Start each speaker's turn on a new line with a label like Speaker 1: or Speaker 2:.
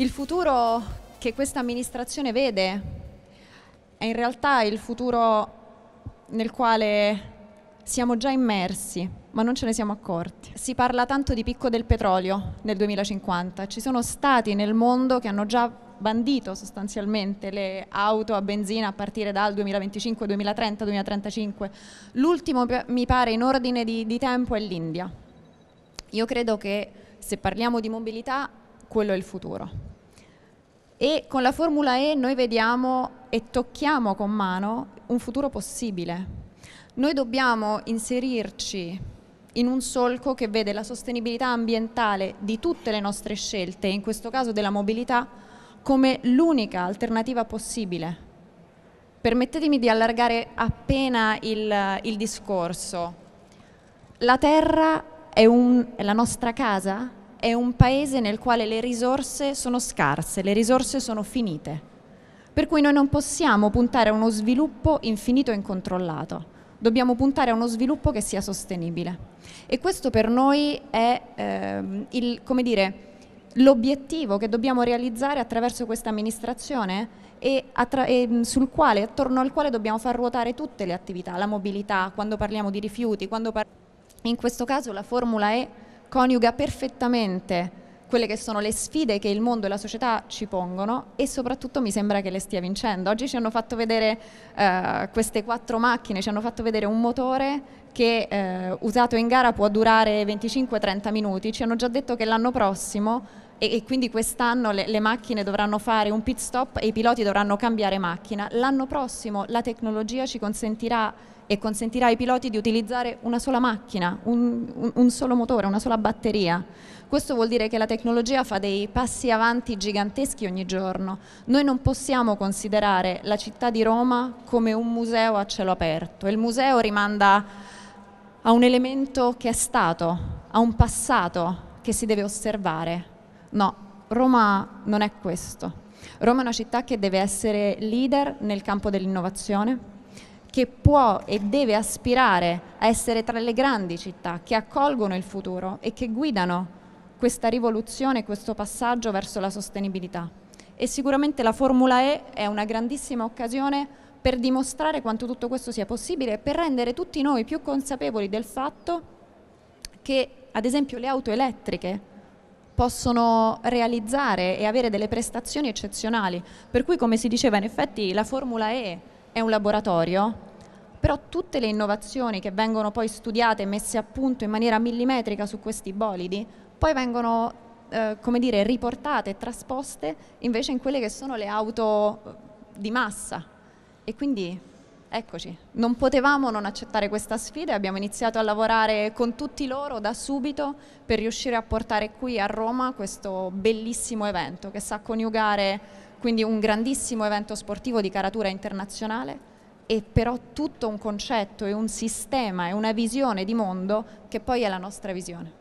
Speaker 1: Il futuro che questa amministrazione vede è in realtà il futuro nel quale siamo già immersi, ma non ce ne siamo accorti. Si parla tanto di picco del petrolio nel 2050, ci sono stati nel mondo che hanno già bandito sostanzialmente le auto a benzina a partire dal 2025, 2030, 2035. L'ultimo mi pare in ordine di, di tempo è l'India. Io credo che se parliamo di mobilità quello è il futuro e con la Formula E noi vediamo e tocchiamo con mano un futuro possibile. Noi dobbiamo inserirci in un solco che vede la sostenibilità ambientale di tutte le nostre scelte, in questo caso della mobilità, come l'unica alternativa possibile. Permettetemi di allargare appena il, il discorso. La Terra è, un, è la nostra casa? È un paese nel quale le risorse sono scarse, le risorse sono finite. Per cui noi non possiamo puntare a uno sviluppo infinito e incontrollato, dobbiamo puntare a uno sviluppo che sia sostenibile. E questo per noi è ehm, l'obiettivo che dobbiamo realizzare attraverso questa amministrazione e, e sul quale, attorno al quale dobbiamo far ruotare tutte le attività, la mobilità, quando parliamo di rifiuti, par in questo caso la formula è coniuga perfettamente quelle che sono le sfide che il mondo e la società ci pongono e soprattutto mi sembra che le stia vincendo. Oggi ci hanno fatto vedere eh, queste quattro macchine, ci hanno fatto vedere un motore che eh, usato in gara può durare 25-30 minuti, ci hanno già detto che l'anno prossimo e, e quindi quest'anno le, le, macchine dovranno fare un pit stop e i piloti dovranno cambiare macchina. L'anno prossimo la tecnologia ci consentirà e consentirà ai piloti di utilizzare una sola macchina, un, un, un solo motore, una sola batteria. Questo vuol dire che la tecnologia fa dei passi avanti giganteschi ogni giorno. Noi non possiamo considerare la città di Roma come un museo a cielo aperto. Il museo rimanda a un elemento che è stato, a un passato che si deve osservare. No, Roma non è questo. Roma è una città che deve essere leader nel campo dell'innovazione, che può e deve aspirare a essere tra le grandi città che accolgono il futuro e che guidano questa rivoluzione, questo passaggio verso la sostenibilità. E sicuramente la Formula E è una grandissima occasione per dimostrare quanto tutto questo sia possibile e per rendere tutti noi più consapevoli del fatto che, ad esempio, le auto elettriche possono realizzare e avere delle prestazioni eccezionali. Per cui, come si diceva, in effetti la Formula E è un laboratorio, però tutte le innovazioni che vengono poi studiate e messe a punto in maniera millimetrica su questi bolidi, poi vengono eh, come dire, riportate e trasposte invece in quelle che sono le auto di massa. E quindi eccoci, non potevamo non accettare questa sfida e abbiamo iniziato a lavorare con tutti loro da subito per riuscire a portare qui a Roma questo bellissimo evento che sa coniugare quindi un grandissimo evento sportivo di caratura internazionale e però tutto un concetto e un sistema e una visione di mondo che poi è la nostra visione.